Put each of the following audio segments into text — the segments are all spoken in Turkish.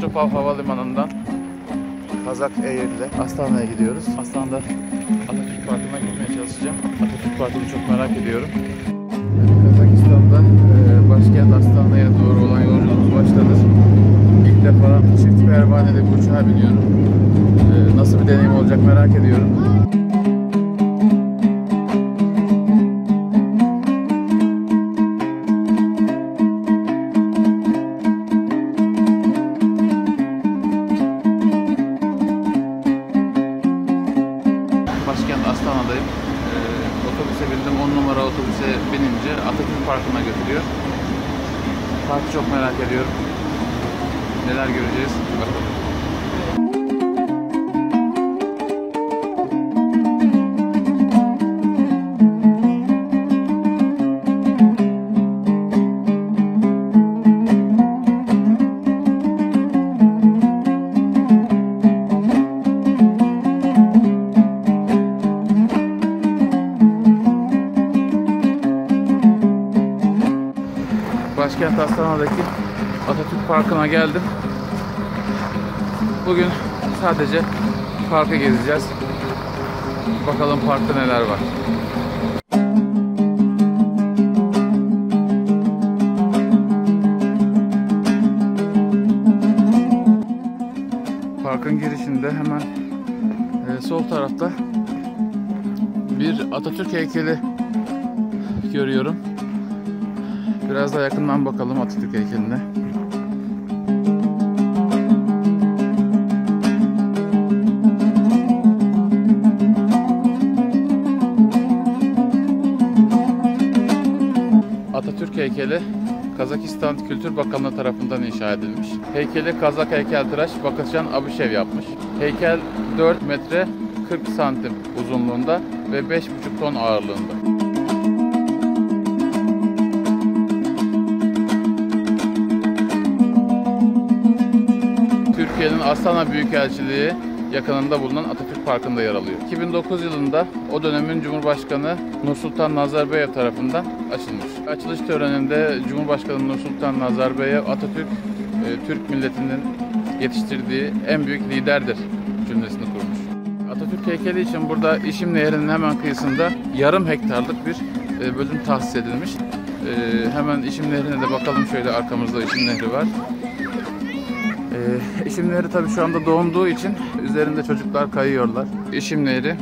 Petropav Havalimanı'ndan Kazak Air'le Astana'ya gidiyoruz. Astana'da Atatürk Parkı'na gitmeye çalışacağım. Atatürk Parkı'nı çok merak ediyorum. Kazakistan'da e, başkent Astana'ya doğru olan yolculuğumuz başladı. İlk defa çift pervaneli bir uçağa biniyorum. E, Nasıl bir deneyim olacak merak ediyorum. Bindim. 10 numara otobüse binince Atatürk Parkı'na götürüyor. Parkı çok merak ediyorum. Neler göreceğiz? Bakalım. Başkent Astana'daki Atatürk Parkı'na geldim. Bugün sadece parkı gezeceğiz. Bakalım parkta neler var. Parkın girişinde hemen e, sol tarafta bir Atatürk heykeli görüyorum. Biraz da yakından bakalım Atatürk heykeline. Atatürk heykeli Kazakistan Kültür Bakanlığı tarafından inşa edilmiş. Heykeli Kazak heykeltıraş Bakışan Abişev yapmış. Heykel 4 metre 40 santim uzunluğunda ve 5,5 ton ağırlığında. Türkiye'nin Astana Büyükelçiliği yakınında bulunan Atatürk Parkı'nda yer alıyor. 2009 yılında o dönemin Cumhurbaşkanı Nursultan Nazarbayev tarafından açılmış. Açılış töreninde Cumhurbaşkanı Nursultan Nazarbayev Atatürk e, Türk milletinin yetiştirdiği en büyük liderdir cümlesini kurmuş. Atatürk heykeli için burada İşim Nehri'nin hemen kıyısında yarım hektarlık bir e, bölüm tahsis edilmiş. E, hemen İşim Nehri'ne de bakalım şöyle arkamızda İşim Nehri var. Ee, İşim Nehri tabii şu anda donduğu için üzerinde çocuklar kayıyorlar. İşim Nehri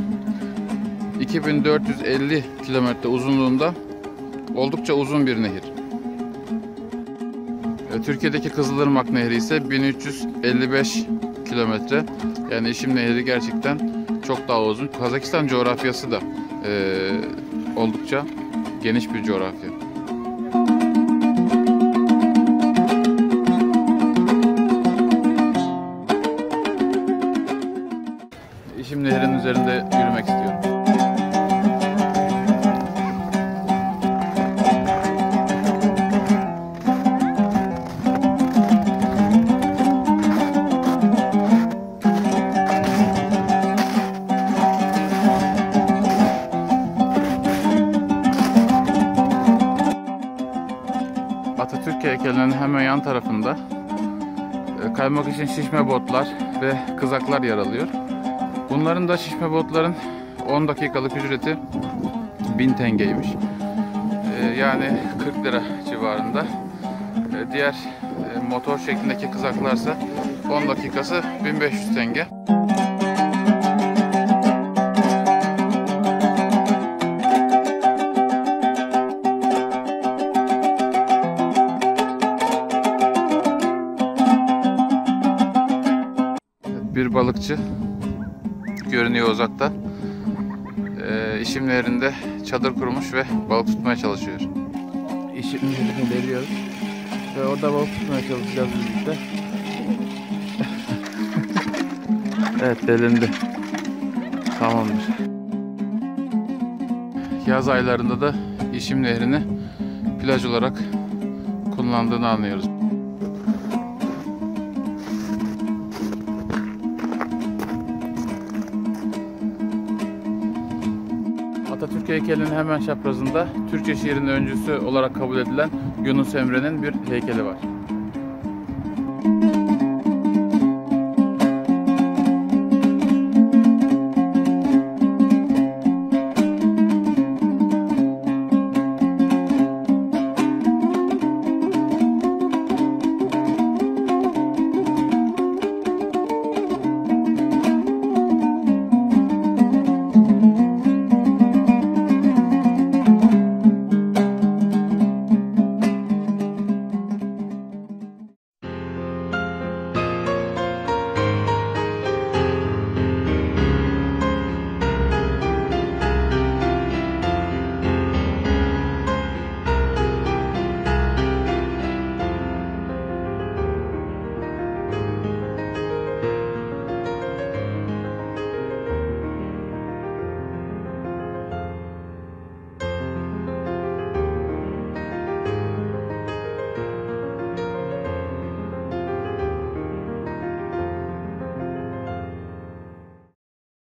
2450 kilometre uzunluğunda oldukça uzun bir nehir. Ee, Türkiye'deki Kızılırmak Nehri ise 1355 kilometre. Yani İşim Nehri gerçekten çok daha uzun. Kazakistan coğrafyası da ee, oldukça geniş bir coğrafya. Heykelinin hemen yan tarafında e, kaymak için şişme botlar ve kızaklar yer alıyor. Bunların da şişme botların 10 dakikalık ücreti 1000 tengeymiş. Ee, yani 40 lira civarında. Ee, diğer e, motor şeklindeki kızaklarsa 10 dakikası 1500 tenge. Balıkçı görünüyor uzakta. Ee, işimlerinde çadır kurmuş ve balık tutmaya çalışıyor. İşimlerini deliyoruz. Ve orada balık tutmaya çalışacağız birlikte. evet delindi. Tamamdır. Yaz aylarında da İşim Nehri'ni plaj olarak kullandığını anlıyoruz. Atatürk heykelinin hemen çaprazında Türkçe şiirin öncüsü olarak kabul edilen Yunus Emre'nin bir heykeli var.